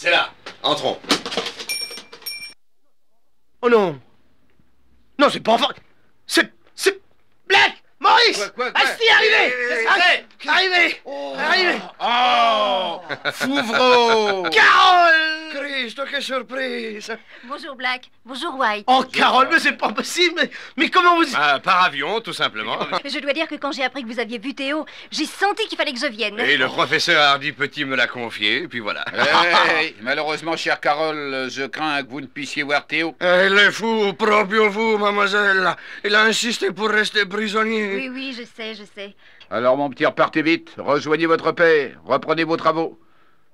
C'est là. Entrons. Oh non. Non, c'est pas enfin... C'est... C'est... Black Maurice. Quoi, quoi, quoi Asti, arrivez Arrivez Arrivez Arrivez Oh. Fouvreau Carole Christ, quelle surprise Bonjour Black, bonjour White. Oh, Carole, mais c'est pas possible mais, mais comment vous... Ah, Par avion, tout simplement. Je dois dire que quand j'ai appris que vous aviez vu Théo, j'ai senti qu'il fallait que je vienne. Et le professeur Hardy Petit me l'a confié, et puis voilà. Hey, malheureusement, chère Carole, je crains que vous ne puissiez voir Théo. Il est fou, proprio vous, mademoiselle. Il a insisté pour rester prisonnier. Oui, oui, je sais, je sais. Alors, mon petit, repartez vite, rejoignez votre père, reprenez vos travaux.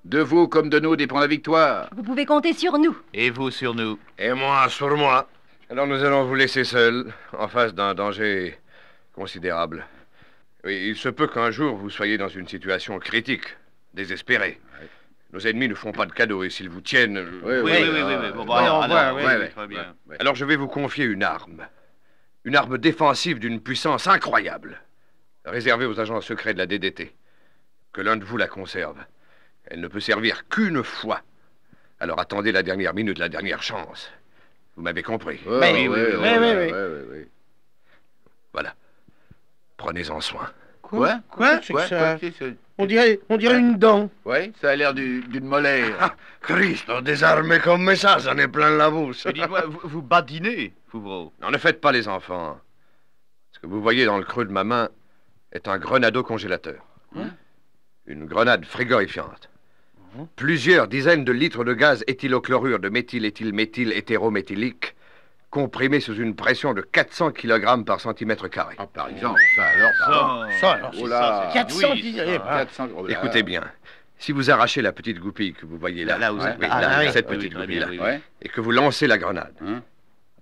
De vous comme de nous dépend la victoire. Vous pouvez compter sur nous. Et vous sur nous. Et moi, sur moi. Alors nous allons vous laisser seuls, en face d'un danger considérable. Oui, il se peut qu'un jour vous soyez dans une situation critique, désespérée. Nos ennemis ne font pas de cadeaux et s'ils vous tiennent... Oui, Oui, oui, oui. Alors je vais vous confier une arme. Une arme défensive d'une puissance incroyable. Réservée aux agents secrets de la DDT. Que l'un de vous la conserve. Elle ne peut servir qu'une fois. Alors attendez la dernière minute, la dernière chance. Vous m'avez compris Oui, Mais- oui, oui, oui, oui, oui, oui, oui. oui, oui. Voilà. Prenez-en soin. Quoi Quoi Quoi ça- Quoi c'est ce- On dirait, on dirait une dent. Oui, ça a l'air du- d'une molaire. Christ, désarmé comme ça, j'en ai plein la bouche. Mais dites-moi, vous, vous badinez, Fouvreau. Non, ne faites pas les enfants. Ce que vous voyez dans le creux de ma main est un grenado congélateur. Hein Une grenade frigorifiante. Plusieurs dizaines de litres de gaz éthylochlorure de méthyléthylméthyle hétérométhylique comprimés sous une pression de 400 kg par centimètre carré. Ah, par exemple, ça alors, pardon. Ça, alors, Oh là. 400 oui, qui- ça. eh, ah. 400 oh là. Écoutez bien. Si vous arrachez la petite goupille que vous voyez là, Là, là, vous oui, êtes- oui, Ah, là, là, oui. cette petite très goupille bien, là, oui. Ouais. et que vous lancez la grenade, Hein?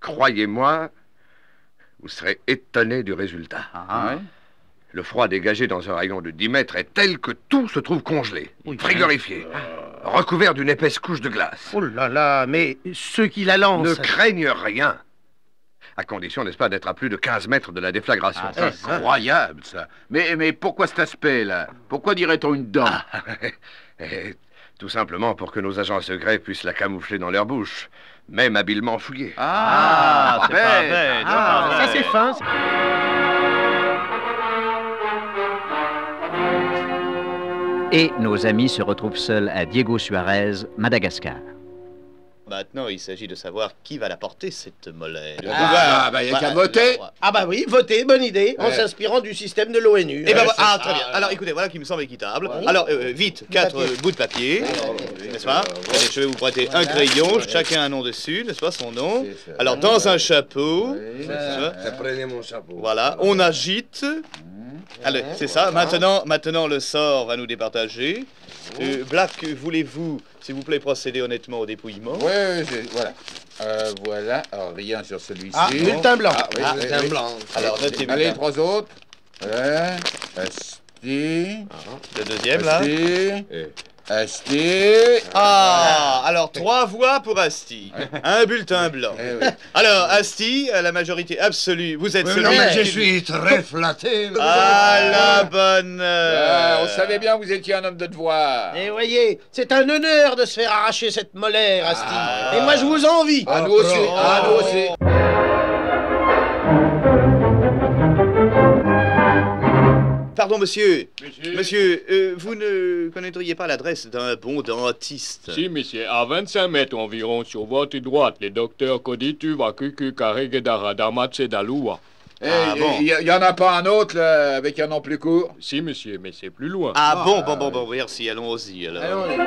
croyez-moi, vous serez étonné du résultat. Ah, Ouais. Le froid dégagé dans un rayon de 10 mètres est tel que tout se trouve congelé, Oui. frigorifié, recouvert d'une épaisse couche de glace. Oh là là, mais ceux qui la lancent... Ne craignent rien. À condition, n'est-ce pas, d'être à plus de 15 mètres de la déflagration. Ah, c'est incroyable, ça. Mais, mais pourquoi cet aspect-là? Pourquoi dirait-on une dent? Et tout simplement pour que nos agents secrets puissent la camoufler dans leur bouche, même habilement fouillée. Ah, c'est pas bête. Ah, c'est ça c'est fin. Et nos amis se retrouvent seuls à Diego Suarez, Madagascar. Maintenant, il s'agit de savoir qui va la porter, cette molaire. Ah, bah, y a qu'à voter. Ah bah oui, votez, bonne idée, en s'inspirant du système de l'ONU. Eh ben, Euh, ah, très bien. Alors, écoutez, voilà qui me semble équitable. Ouais. Alors, euh, vite, quatre euh, bouts de papier, n'est-ce pas Allez, Je vais vous prêter un crayon, chacun un nom dessus, n'est-ce pas, son nom. Alors, dans un chapeau. voilà, on agite. Allez, c'est ça. Maintenant, maintenant, le sort va nous départager. Euh, Black, voulez-vous, s'il vous plaît, procéder honnêtement au dépouillement Oui, j'ai- voilà. Euh, voilà. Alors, rien sur celui-ci. Ah, bulletin blanc. Ah, oui, Ah, oui, bulletin oui. blanc. Alors, notez Allez, les trois autres. Voilà. Asti. Le deuxième, là. Asti. Asti. Ah, alors trois voix pour Asti, un bulletin blanc. Eh. Alors, Asti, à la majorité absolue, vous êtes celui mais qui- je suis très flatté. À la bonne heure. Ah, on savait bien que vous étiez un homme de devoir. Et voyez, c'est un honneur de se faire arracher cette molaire, Asti. Ah. Et moi, je vous envie. À nous aussi. À nous aussi. Pardon, monsieur. Monsieur, euh, vous ne connaîtriez pas l'adresse d'un bon dentiste Si, monsieur, à 25 mètres environ sur votre droite, le docteur Koditu Vakuku Karegedara Damatse Dalua. Eh, Ah, il bon. y, y en a pas un autre, là, avec un nom plus court? Si, monsieur, mais c'est plus loin. Ah bon, bon, bon, bon, merci, allons-y alors. Allons-y.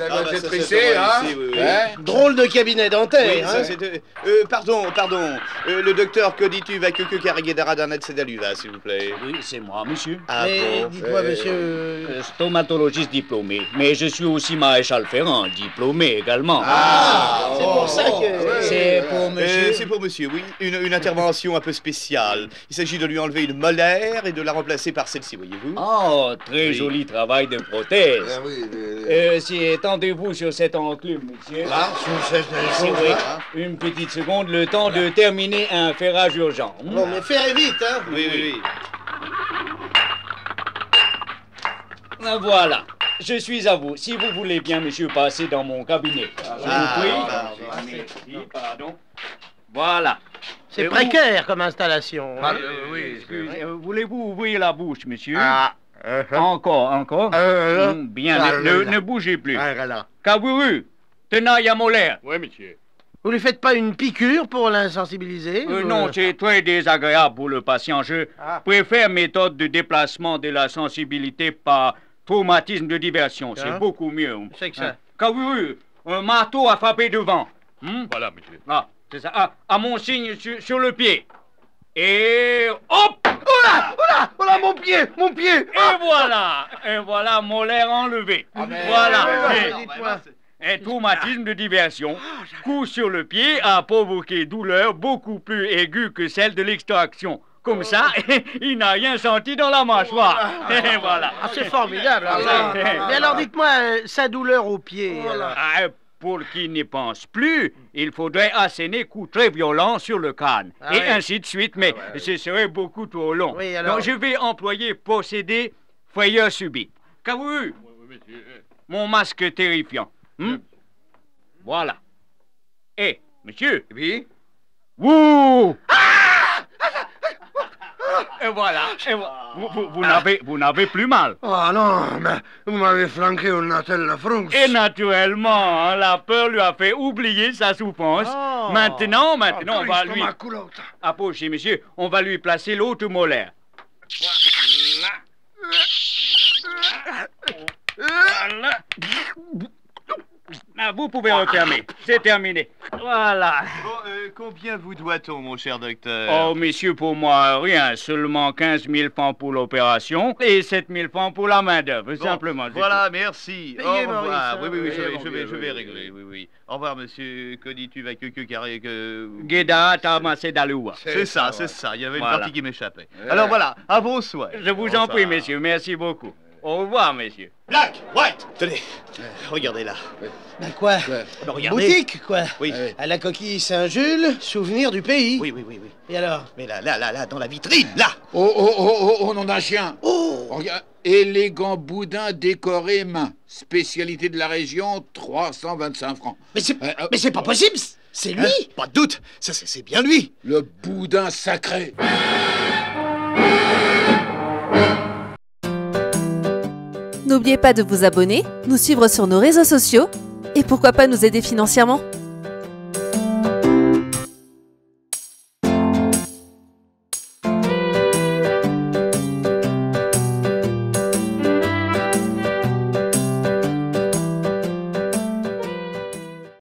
Ça Ah, va bah, être c'est hein ici, oui, oui. Hein Drôle de cabinet dentaire, Oui, hein. euh, euh, pardon, pardon. Euh, le docteur Koditu Vakuku Karegedara Danet Sedaluva, s'il vous plaît. Oui, c'est moi, monsieur. Ah Mais bon dites-moi, Euh, monsieur... Stomatologiste diplômé, mais je suis aussi maréchal ferrant, diplômé également. Ah, c'est pour ça que... ouais. C'est pour Euh, monsieur. c'est pour monsieur, oui. Une, une intervention un peu spéciale. Il s'agit de lui enlever une molaire et de la remplacer par celle-ci, voyez-vous. Oh, très Oui. joli travail de prothèse. Euh, c'est Étendez-vous sur cette enclume, monsieur? Là, sous cette Ici, chose, oui. là. Une petite seconde, le temps de terminer un ferrage urgent. Hmm? Bon, mais ferrez vite, hein. Oui, oui, oui. Ah, Voilà. Je suis à vous. Si vous voulez bien, monsieur, passer dans mon cabinet. Je Ah, vous prie. pardon. Merci, pardon. Voilà. C'est vous- précaire comme installation. hein. Euh, excusez, euh, Voulez-vous ouvrir la bouche, monsieur? Ah. Euh, Encore, encore? Euh, Hmm, Bien, ne, ne- ne bougez plus. Ah. Kabouru, tenaille à molaire. Oui, monsieur. Vous lui faites pas une piqûre pour l'insensibiliser Euh, ou- non, c'est très désagréable pour le patient. Je Ah. préfère méthode de déplacement de la sensibilité par traumatisme de diversion. C'est Hein beaucoup mieux. C'est que ça. Kabouru, un marteau à frapper devant. Hmm? Voilà, monsieur. Ah, c'est ça. Ah, à mon signe sur, sur le pied. Et hop Oh là Oh là Oh là, mon pied Mon pied Et voilà Et voilà, molaire enlevé. voilà. Ah, dites-moi. Un traumatisme de diversion. Ah, Coup sur le pied a provoqué douleur beaucoup plus aiguë que celle de l'extraction. Comme ça, il n'a rien senti dans la mâchoire. Et voilà. Ah, c'est formidable. Ah. Mais alors, dites-moi, euh, sa douleur au pied. Ah, pour qui n'y pense plus, il faudrait asséner coup très violent sur le crâne. Ah et oui. ainsi de suite, mais ce serait beaucoup trop long. Oui, alors- Donc je vais employer procédé frayeur subite. Kaworu, mon masque terrifiant. Hmm? Voilà. Et, monsieur. Oui Wouh Et voilà. Et vo- vous, vous- vous n'avez, vous n'avez plus mal. Oh non, mais vous m'avez flanqué une attelle la France. Et naturellement, la peur lui a fait oublier sa souffrance. Oh. Maintenant, maintenant, on va lui... ma culotte. Approchez, monsieur. On va lui placer l'autre molaire. Voilà. Ah, vous pouvez refermer. C'est terminé. Voilà. Bon, euh, combien vous doit-on, mon cher docteur? Oh, messieurs, pour moi, rien. Seulement 15 000 francs pour l'opération et 7 000 francs pour la main-d'œuvre, Bon, simplement. Voilà, merci. Payez, Au revoir. Maurice, hein. oui, oui, oui, je vais, mon je vais, vieux, je vais oui, régler. oui. Oui. Au revoir, monsieur. Que dis-tu, va que carré que. Daloua. C'est ça, c'est ça. Il y avait une Voilà. partie qui m'échappait. Alors voilà, à vos souhaits. Je vous en prie, messieurs. Merci beaucoup. Au revoir, messieurs. Black, White Tenez, regardez là. Ben quoi? Non, regardez. Boutique, quoi? Oui. À la coquille Saint-Jules, souvenir du pays. Oui, oui, oui, oui. Et alors? Mais là, là, là, là, dans la vitrine, là Oh, oh, oh, oh, oh, nom d'un chien Oh Regarde, élégant boudin décoré main. Spécialité de la région, 325 francs. Mais c'est Euh, euh, mais c'est pas possible C'est lui Pas de doute, ça c'est c'est bien lui Le boudin sacré. N'oubliez pas de vous abonner, nous suivre sur nos réseaux sociaux et pourquoi pas nous aider financièrement.